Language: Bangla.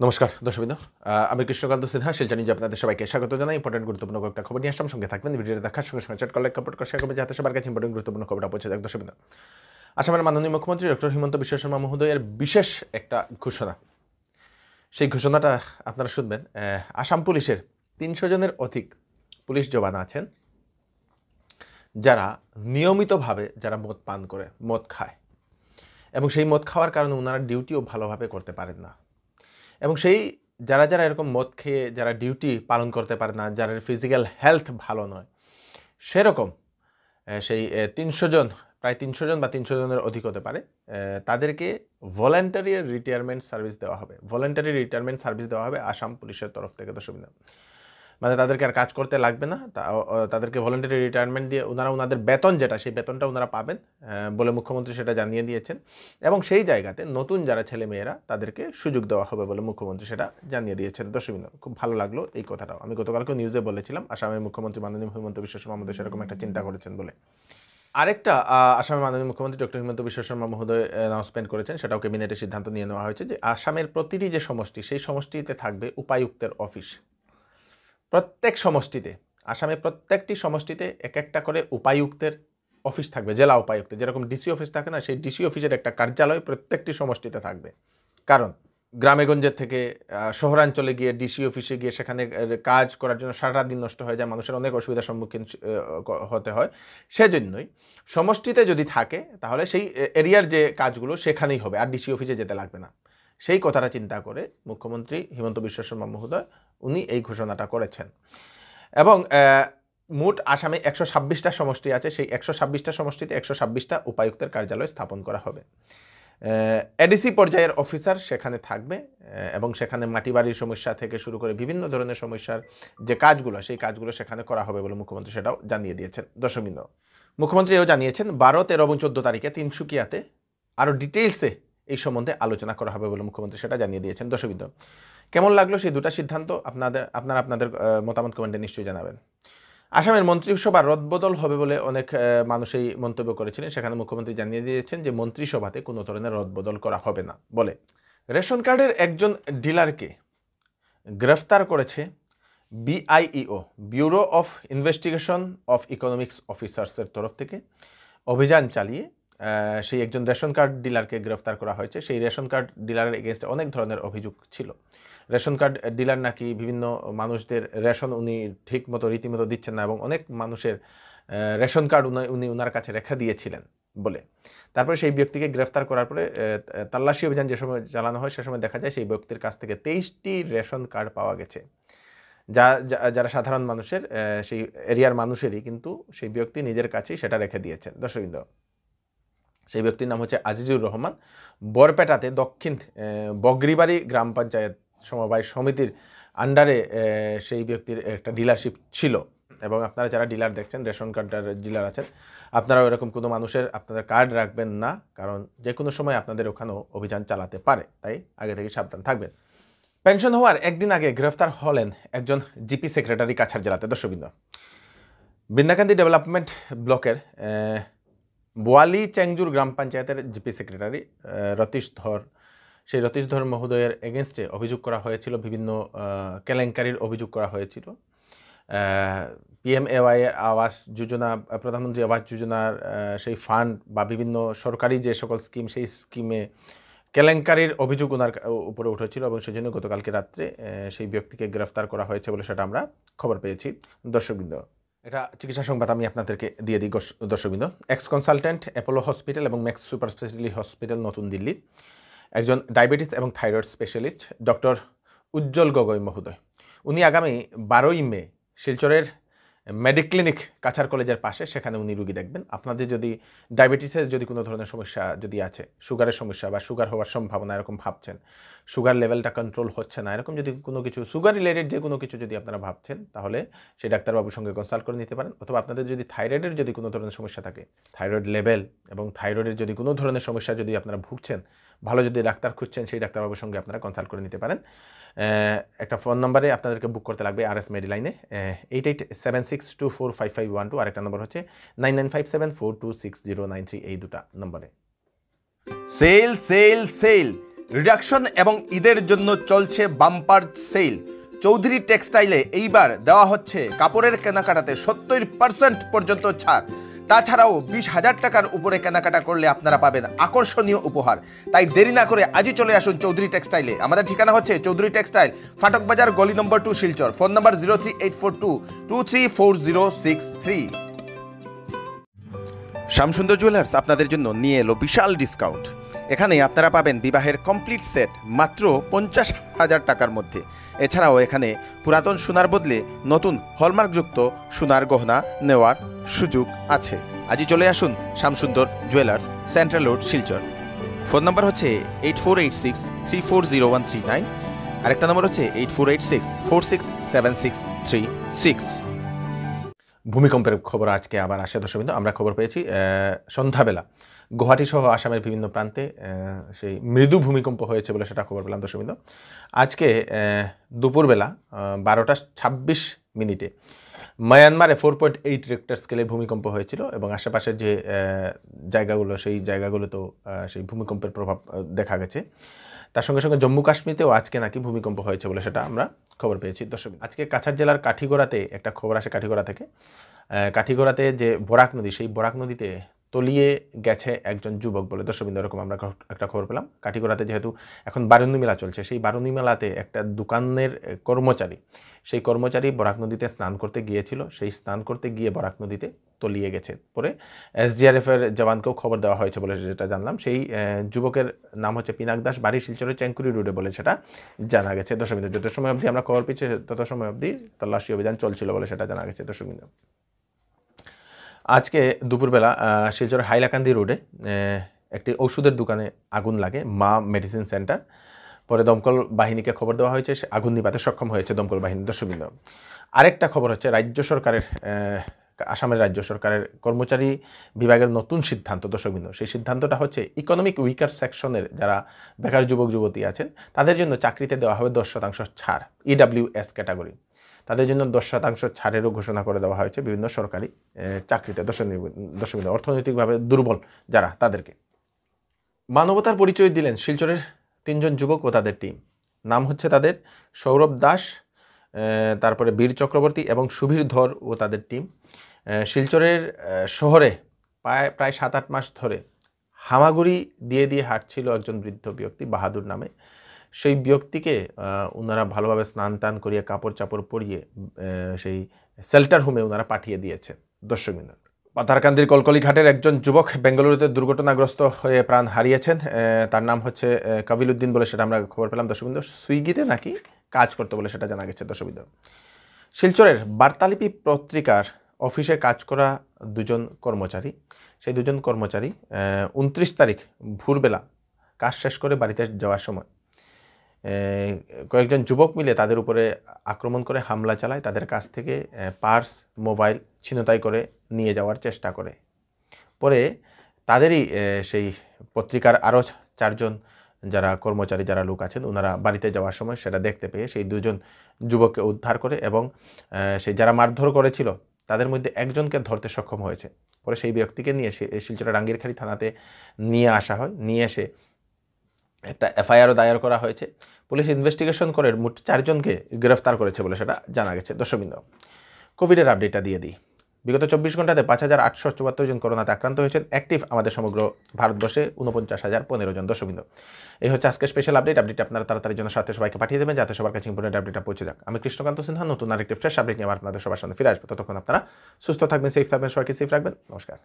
নমস্কার, দর্শকবৃন্দ। আমি কৃষ্ণকান্ত সিনহা, শিলচর নিউজে আপনাদের সবাইকে স্বাগত জানাই। ইম্পর্টেন্ট গুরুত্বপূর্ণ কয়েকটা খবর নিয়ে আসলাম। সঙ্গে থাকবেন ভিডিওটা দেখার সঙ্গে সঙ্গে চট করলে কাপড় শেয়ার করবেন, যাতে সবার কাছে ইম্পর্টেন্ট গুরুত্বপূর্ণ খবরটা পৌঁছে যাক দর্শকবৃন্দ, আসামের মাননীয় মুখ্যমন্ত্রী ডক্টর হিমন্ত বিশ্ব শর্মা মহোদয়ের বিশেষ একটা ঘোষণা। সেই ঘোষণাটা আপনারা শুনবেন। আসাম পুলিশের তিনশো জনের অধিক পুলিশ জওয়ান আছেন, যারা নিয়মিতভাবে যারা মদ পান করে, মদ খায়। এবং সেই মদ খাওয়ার কারণে ওনারা ডিউটিও ভালোভাবে করতে পারেন না। এবং সেই যারা যারা এরকম মদ খেয়ে যারা ডিউটি পালন করতে পারে না, যারা ফিজিক্যাল হেলথ ভালো নয়, সেরকম সেই তিনশো জন, প্রায় তিনশো জন বা তিনশো জনের অধিক হতে পারে তাদেরকে ভলেন্টারি রিটায়ারমেন্ট সার্ভিস দেওয়া হবে। ভলেন্টারি রিটায়ারমেন্ট সার্ভিস দেওয়া হবে আসাম পুলিশের তরফ থেকে, দর্শক মানে তাদেরকে আর কাজ করতে লাগবে না। তাদেরকে ভলেন্টারি রিটায়ারমেন্ট দিয়ে ওনারা ওনাদের বেতন যেটা, সেই বেতনটা ওনারা পাবেন বলে মুখ্যমন্ত্রী সেটা জানিয়ে দিয়েছেন। এবং সেই জায়গাতে নতুন যারা ছেলে মেয়েরা তাদেরকে সুযোগ দেওয়া হবে বলে মুখ্যমন্ত্রী সেটা জানিয়ে দিয়েছেন। দর্শকবৃন্দ, খুব ভালো লাগল এই কথাটাও আমি গতকালকে নিউজে বলেছিলাম আসামের মুখ্যমন্ত্রী মাননীয় হিমন্ত বিশ্ব শর্মা আমাদের সেরকম একটা চিন্তা করেছেন বলে। আরেকটা আসামের মাননীয় মুখ্যমন্ত্রী ডক্টর হিমন্ত বিশ্ব শর্মা মহোদয় অ্যানাউন্সমেন্ট করেছেন সেটাও ক্যাবিনেটে সিদ্ধান্ত নিয়ে নেওয়া হয়েছে যে আসামের প্রতিটি যে সমষ্টি, সেই সমষ্টিতে থাকবে উপায়ুক্তের অফিস প্রত্যেক সমষ্টিতে আসামে প্রত্যেকটি সমষ্টিতে এক একটা করে উপায়ুক্তের অফিস থাকবে, জেলা উপায়ুক্ত যেরকম ডিসি অফিস থাকে না, সেই ডিসি অফিসের একটা কার্যালয় প্রত্যেকটি সমষ্টিতে থাকবে। কারণ গ্রামেগঞ্জের থেকে শহরাঞ্চলে গিয়ে ডিসি অফিসে গিয়ে সেখানে কাজ করার জন্য সারা দিন নষ্ট হয়ে যায়, মানুষের অনেক অসুবিধার সম্মুখীন হতে হয়। সেজন্যই সমষ্টিতে যদি থাকে, তাহলে সেই এরিয়ার যে কাজগুলো সেখানেই হবে, আর ডিসি অফিসে যেতে লাগবে না। সেই কথাটা চিন্তা করে মুখ্যমন্ত্রী হিমন্ত বিশ্ব শর্মা মহোদয় উনি এই ঘোষণাটা করেছেন। এবং মোট আসামে একশো ছাব্বিশটা সমষ্টি আছে, সেই একশো ছাব্বিশটা সমষ্টিতে একশো ছাব্বিশটা উপায়ুক্তের কার্যালয় স্থাপন করা হবে। এডিসি পর্যায়ের অফিসার সেখানে থাকবে এবং সেখানে মাটি বাড়ির সমস্যা থেকে শুরু করে বিভিন্ন ধরনের সমস্যার যে কাজগুলো, সেই কাজগুলো সেখানে করা হবে বলে মুখ্যমন্ত্রী সেটাও জানিয়ে দিয়েছেন। দশমিন মুখ্যমন্ত্রী এও জানিয়েছেন, বারো, তেরো এবং চোদ্দ তারিখে তিনসুকিয়াতে আরও ডিটেলসে এই সম্বন্ধে আলোচনা করা হবে বলে মুখ্যমন্ত্রী সেটা জানিয়ে দিয়েছেন। দশবিন্দু কেমন লাগল সেই দুটা সিদ্ধান্ত? আপনাদের, আপনারা আপনাদের মতামত কমেন্টে নিশ্চয়ই জানাবেন। আসামের মন্ত্রিসভা রদবদল হবে বলে অনেক মানুষই মন্তব্য করেছিলেন। সেখানে মুখ্যমন্ত্রী জানিয়ে দিয়েছেন যে, মন্ত্রিসভাতে কোনো ধরনের রদবদল করা হবে না বলে। রেশন কার্ডের একজন ডিলারকে গ্রেফতার করেছে BIEO, bureau of investigation of economics অফিসার্সের তরফ থেকে। অভিযান চালিয়ে সেই একজন রেশন কার্ড ডিলারকে গ্রেফতার করা হয়েছে। সেই রেশন কার্ড ডিলারের এগেনস্টে অনেক ধরনের অভিযোগ ছিল। রেশন কার্ড ডিলার নাকি বিভিন্ন মানুষদের রেশন উনি ঠিক মতো রীতিমতো দিচ্ছেন না এবং অনেক মানুষের রেশন কার্ড উনি- ওনার কাছে রেখে দিয়েছিলেন বলে। তারপরে সেই ব্যক্তিকে গ্রেফতার করার পরে তাল্লাশি অভিযান যে সময় চালানো হয় সে সময় দেখা যায় সেই ব্যক্তির কাছ থেকে তেইশটি রেশন কার্ড পাওয়া গেছে। যা যারা সাধারণ মানুষের সেই এরিয়ার মানুষেরই কিন্তু সেই ব্যক্তি নিজের কাছেই সেটা রেখে দিয়েছেন। দর্শকবৃন্দ, সেই ব্যক্তির নাম হচ্ছে আজিজুর রহমান। বরপেটাতে দক্ষিণ বগরিবাড়ি গ্রাম পঞ্চায়েত সমবায় সমিতির আন্ডারে সেই ব্যক্তির একটা ডিলারশিপ ছিল। এবং আপনারা যারা ডিলার দেখছেন, রেশন কার্ডের ডিলার আছেন, আপনারাও এরকম কোনো মানুষের আপনাদের কার্ড রাখবেন না, কারণ যে কোনো সময় আপনাদের ওখানেও অভিযান চালাতে পারে। তাই আগে থেকে সাবধান থাকবেন। পেনশন হওয়ার একদিন আগে গ্রেফতার হলেন একজন জিপি সেক্রেটারি কাছাড় জেলাতে। দর্শকবৃন্দ, বিন্দাকান্দি ডেভেলপমেন্ট ব্লকের বোয়ালি চেংজুর গ্রাম পঞ্চায়েতের জিপি সেক্রেটারি রতীশ ধর সেই রতীশধর মহোদয়ের এগেনস্টে অভিযোগ করা হয়েছিল, বিভিন্ন কেলেঙ্কারির অভিযোগ করা হয়েছিল। পিএম এওয়াই আবাস যোজনা, প্রধানমন্ত্রী আবাস যোজনার সেই ফান্ড বা বিভিন্ন সরকারি যে সকল স্কিম সেই স্কিমে কেলেঙ্কারির অভিযোগ ওনার উপরে উঠেছিল এবং সেই জন্য গতকালকে রাত্রে সেই ব্যক্তিকে গ্রেফতার করা হয়েছে বলে সেটা আমরা খবর পেয়েছি। দর্শকবৃন্দ, এটা চিকিৎসা সংবাদ আমি আপনাদেরকে দিয়ে দিই দর্শকবৃন্দ। এক্স কনসালটেন্ট অ্যাপোলো হসপিটাল এবং ম্যাক্স সুপার স্পেশালিটি হসপিটাল নতুন দিল্লি। একজন ডায়াবেটিস এবং thyroid specialist, doctor Ujjwal Gogoi মহোদয়। উনি আগামী বারোই মে শিলচরের মেডিক্লিনিক কাছার কলেজের পাশে, সেখানে উনি রুগী দেখবেন। আপনাদের যদি ডায়াবেটিসের যদি কোনো ধরনের সমস্যা যদি আছে, সুগারের সমস্যা বা সুগার হওয়ার সম্ভাবনা এরকম ভাবছেন, সুগার লেভেলটা কন্ট্রোল হচ্ছে না, এরকম যদি কোনো কিছু, সুগার রিলেটেড যে কোনো কিছু যদি আপনারা ভাবছেন, তাহলে সেই ডাক্তারবাবুর সঙ্গে কনসাল্ট করে নিতে পারেন। অথবা আপনাদের যদি থাইরয়েডের যদি কোনো ধরনের সমস্যা থাকে, থাইরয়েড লেভেল এবং থাইরয়েডের যদি কোনো ধরনের সমস্যা যদি আপনারা ভুগছেন ভালো যদি ডাক্তার খুঁজছেন, সেই ডাক্তারবাবুর সঙ্গে আপনারা কনসাল্ট করে নিতে পারেন। একটা ফোন নম্বরে আপনাদেরকে বুক করতে লাগবে আর S মেডিলাইনে eight eight seven six two four five five one two আরেকটা নম্বর হচ্ছে nine nine five seven four two six zero nine three এই দুটা নম্বরে সেল সেল সেল রিডাকশন এবং ঈদের জন্য চলছে বাম্পার সেল চৌধুরী টেক্সটাইলে এইবার দেওয়া হচ্ছে কাপড়ের কেনাকাটাতে সত্তর পার্সেন্ট পর্যন্ত ছাড়। তাছাড়াও বিশ হাজার টাকার উপরে কেনাকাটা করলে আপনারা পাবেন আকর্ষণীয় উপহার। তাই দেরি না করে আজই চলে আসুন চৌধুরী টেক্সটাইলে। আমাদের ঠিকানা হচ্ছে চৌধুরী টেক্সটাইল ফাটক বাজার গলি নম্বর টু শিলচর। ফোন নম্বর zero three eight four two two three four zero six three Shyamsundar jewellers আপনাদের জন্য নিয়ে এলো বিশাল ডিসকাউন্ট এখানে আপনারা পাবেন বিবাহের কমপ্লিট সেট মাত্র পঞ্চাশ হাজার টাকার মধ্যে। এছাড়াও এখানে পুরাতন সোনার বদলে নতুন হলমার্কযুক্ত সোনার গহনা নেওয়ার সুযোগ আছে। আজই চলে আসুন Shyamsundar jewellers central road Silchar. Phone নম্বর হচ্ছে eight four eight six three four zero one three nine আরেকটা নম্বর হচ্ছে eight four eight six four six seven six three six ভূমিকম্পের খবর আজকে আবার আসে দর্শকবৃন্দ আমরা খবর পেয়েছি সন্ধ্যাবেলা গুয়াহাটি সহ আসামের বিভিন্ন প্রান্তে সেই মৃদু ভূমিকম্প হয়েছে বলে সেটা খবর পেলাম দর্শকবৃন্দ আজকে দুপুরবেলা বারোটা ছাব্বিশ মিনিটে মায়ানমারে ফোর পয়েন্ট এইট রেক্টার স্কেলে ভূমিকম্প হয়েছিল এবং আশেপাশের যে জায়গাগুলো, সেই জায়গাগুলোতেও সেই ভূমিকম্পের প্রভাব দেখা গেছে। তার সঙ্গে সঙ্গে জম্মু কাশ্মীরেও আজকে নাকি ভূমিকম্প হয়েছে বলে সেটা আমরা খবর পেয়েছি। দর্শক, আজকে কাছাড় জেলার কাঠিগোড়াতে একটা খবর আসে কাঠিগোড়া থেকে। কাঠিগোড়াতে যে বরাক নদী, সেই বরাক নদীতে তলিয়ে গেছে একজন যুবক বলে। দর্শকবৃন্দ, এরকম আমরা একটা খবর পেলাম। কাঠিগোড়াতে যেহেতু এখন বারুণী মেলা চলছে, সেই বারুণী মেলাতে একটা দোকানের কর্মচারী, সেই কর্মচারী বরাক নদীতে স্নান করতে গিয়েছিল। সেই স্নান করতে গিয়ে বরাক নদীতে তলিয়ে গেছে। পরে এসডিআরএফের জওয়ানকেও খবর দেওয়া হয়েছে বলে যেটা জানলাম। সেই যুবকের নাম হচ্ছে পিনাক দাস, বাড়ি শিলচরের চেঙ্কুরি রোডে বলে সেটা জানা গেছে। দর্শকবৃন্দ, যত সময় অবধি আমরা খবর পেয়েছি, তত সময় অবধি তল্লাশি অভিযান চলছিল বলে সেটা জানা গেছে। দর্শকবৃন্দ। আজকে দুপুরবেলা শিলচর হাইলাকান্দি রোডে একটি ওষুধের দোকানে আগুন লাগে, মা মেডিসিন সেন্টার। পরে দমকল বাহিনীকে খবর দেওয়া হয়েছে, সে আগুন নিবাতে সক্ষম হয়েছে দমকল বাহিনী দর্শকবৃন্দ। আরেকটা খবর হচ্ছে, রাজ্য সরকারের আসামের রাজ্য সরকারের কর্মচারী বিভাগের নতুন সিদ্ধান্ত দর্শকবৃন্দ। সেই সিদ্ধান্তটা হচ্ছে ইকোনমিক উইকার সেকশনের যারা বেকার যুবক, যুবতী আছেন, তাদের জন্য চাকরিতে দেওয়া হবে দশ শতাংশ ছাড় ইডাব্লিউ এস ক্যাটাগরি তাদের জন্য দশ শতাংশ ছাড়েরও ঘোষণা করে দেওয়া হয়েছে বিভিন্ন সরকারি চাকরিতে দর্শক অর্থনৈতিকভাবে দুর্বল যারা তাদেরকে। মানবতার পরিচয় দিলেন শিলচরের তিনজন যুবক ও তাদের টিম। নাম হচ্ছে তাদের সৌরভ দাস তারপরে বীর চক্রবর্তী এবং সুবীর ধর ও তাদের টিম। শিলচরের শহরে প্রায় প্রায় সাত আট মাস ধরে হামাগুড়ি দিয়ে দিয়ে হাঁটছিল একজন বৃদ্ধ ব্যক্তি, বাহাদুর নামে। সেই ব্যক্তিকে ওনারা ভালোভাবে স্নান টান করিয়ে কাপড় চাপড় পরিয়ে সেই শেল্টার হোমে ওনারা পাঠিয়ে দিয়েছে দর্শকবৃন্দ। পাথারকান্দির কলকলি ঘাটের একজন যুবক বেঙ্গালুরুতে দুর্ঘটনাগ্রস্ত হয়ে প্রাণ হারিয়েছেন। তার নাম হচ্ছে কাবিল উদ্দিন বলে সেটা আমরা খবর পেলাম। দর্শকবৃন্দ, সুইগিতে নাকি কাজ করতো বলে সেটা জানা গেছে দর্শকবৃন্দ। শিলচরের বার্তালিপি পত্রিকার অফিসে কাজ করা দুজন কর্মচারী, সেই দুজন কর্মচারী উনত্রিশ তারিখ ভোরবেলা কাজ শেষ করে বাড়িতে যাওয়ার সময় কয়েকজন যুবক মিলে তাদের উপরে আক্রমণ করে হামলা চালায়, তাদের কাছ থেকে পার্স মোবাইল ছিনতাই করে নিয়ে যাওয়ার চেষ্টা করে। পরে তাদেরই সেই পত্রিকার আরও চারজন যারা কর্মচারী, যারা লোক আছেন, ওনারা বাড়িতে যাওয়ার সময় সেটা দেখতে পেয়ে সেই দুজন যুবককে উদ্ধার করে এবং সেই যারা মারধর করেছিল, তাদের মধ্যে একজনকে ধরতে সক্ষম হয়েছে। পরে সেই ব্যক্তিকে নিয়ে সে, শিলচরের রাঙ্গিরখাড়ি থানাতে নিয়ে আসা হয়। নিয়ে এসে একটা এফআইআরও দায়ের করা হয়েছে। পুলিশ ইনভেস্টিগেশন করে মোট চারজনকে গ্রেফতার করেছে বলে সেটা জানা গেছে। দর্শকবৃন্দ, কোভিডের আপডেটটা দিয়ে দিই। বিগত চব্বিশ ঘন্টাতে পাঁচ হাজার আটশো চুয়াত্তর জন করোনাতে আক্রান্ত হয়েছেন। অ্যাক্টিভ আমাদের সমগ্র ভারতবর্ষে উনপঞ্চাশ হাজার পনেরো জন। দর্শকবৃন্দ, এই হচ্ছে আজকে স্পেশাল আপডেট আপডেট আপনারা তাড়াতাড়ি জন্য সাথে সবাইকে পাঠিয়ে দেবেন। যাতে সবার কাছে ইম্পর্টেন্ট আপডেটটা পৌঁছে যাক। আমি কৃষ্ণকান্ত সিনহা, নতুন আরেকটি ফ্রেশ আপডেট নিয়ে আবার আপনাদের সবার সামনে ফিরে আসব। ততক্ষণ আপনারা সুস্থ থাকবেন সেফ থাকবেন, সবাইকে সেফ রাখবেন। নমস্কার।